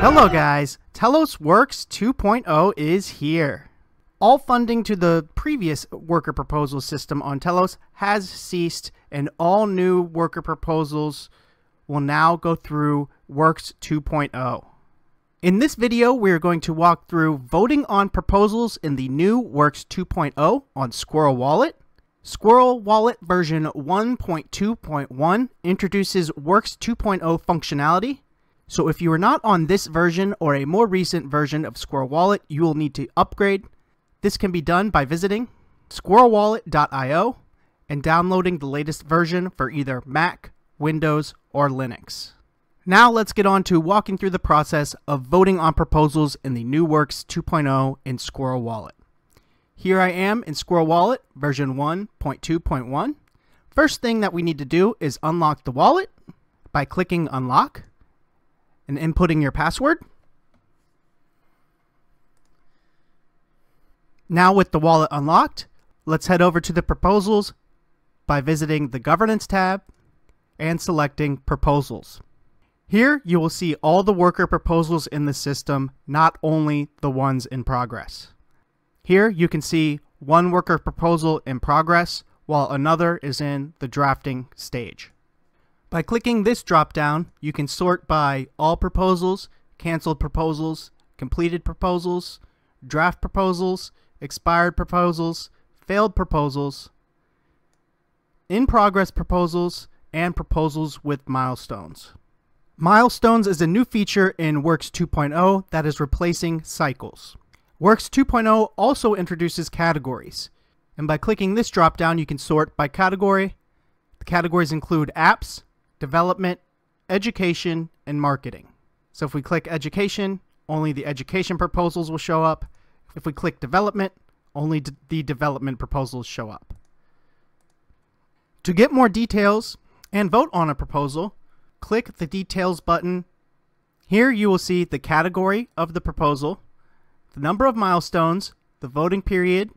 Hello guys, Telos Works 2.0 is here. All funding to the previous worker proposal system on Telos has ceased and all new worker proposals will now go through Works 2.0. In this video, we are going to walk through voting on proposals in the new Works 2.0 on SQRL Wallet. SQRL Wallet version 1.2.1 introduces Works 2.0 functionality. So if you are not on this version or a more recent version of SQRL Wallet, you will need to upgrade. This can be done by visiting sqrlwallet.io and downloading the latest version for either Mac, Windows, or Linux. Now let's get on to walking through the process of voting on proposals in the new Works 2.0 in SQRL Wallet. Here I am in SQRL Wallet version 1.2.1. First thing that we need to do is unlock the wallet by clicking unlock and inputting your password. Now with the wallet unlocked, let's head over to the proposals by visiting the governance tab and selecting proposals. Here you will see all the worker proposals in the system, not only the ones in progress. Here you can see one worker proposal in progress while another is in the drafting stage. By clicking this drop-down, you can sort by all proposals, canceled proposals, completed proposals, draft proposals, expired proposals, failed proposals, in progress proposals, and proposals with milestones. Milestones is a new feature in Works 2.0 that is replacing cycles. Works 2.0 also introduces categories, and by clicking this drop-down, you can sort by category. The categories include apps, development, education, and marketing. So if we click education, only the education proposals will show up. If we click development, only the development proposals show up. To get more details and vote on a proposal, click the Details button. Here you will see the category of the proposal, the number of milestones, the voting period,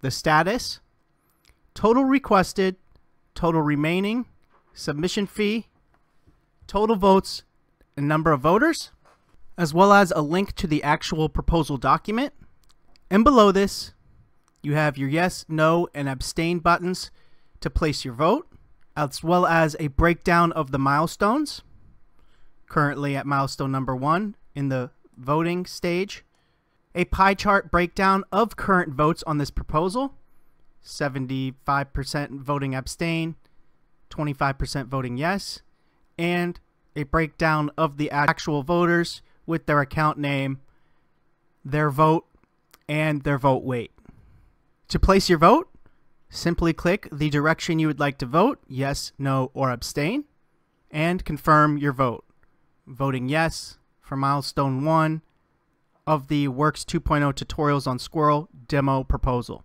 the status, total requested, total remaining, submission fee, total votes, and number of voters, as well as a link to the actual proposal document. And below this, you have your yes, no, and abstain buttons to place your vote as well as a breakdown of the milestones. Currently at milestone number one in the voting stage. A pie chart breakdown of current votes on this proposal 75% voting abstain, 25% voting yes, and a breakdown of the actual voters with their account name, their vote, and their vote weight. To place your vote, Simply click the direction you would like to vote, yes, no, or abstain, and confirm your vote. Voting yes for milestone 1 of the Works 2.0 tutorials on SQRL demo proposal.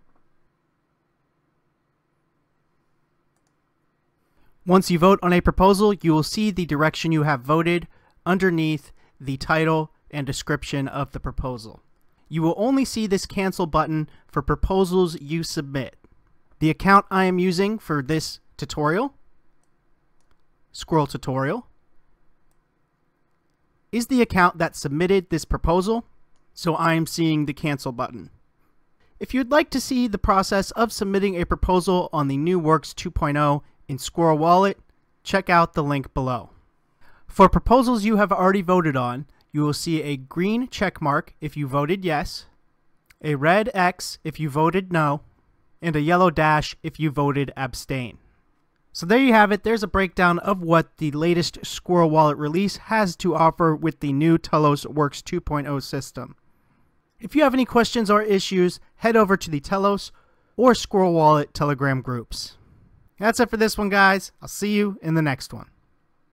Once you vote on a proposal, you will see the direction you have voted underneath the title and description of the proposal. You will only see this cancel button for proposals you submit. The account I am using for this tutorial, Squirrel Tutorial, is the account that submitted this proposal, so I am seeing the cancel button. If you'd like to see the process of submitting a proposal on the new Works 2.0 in SQRL Wallet, check out the link below. For proposals you have already voted on, you will see a green check mark if you voted yes, a red X if you voted no, and a yellow dash if you voted abstain. So there you have it. There's a breakdown of what the latest SQRL Wallet release has to offer with the new Telos Works 2.0 system. If you have any questions or issues, head over to the Telos or SQRL Wallet Telegram groups. That's it for this one, guys. I'll see you in the next one.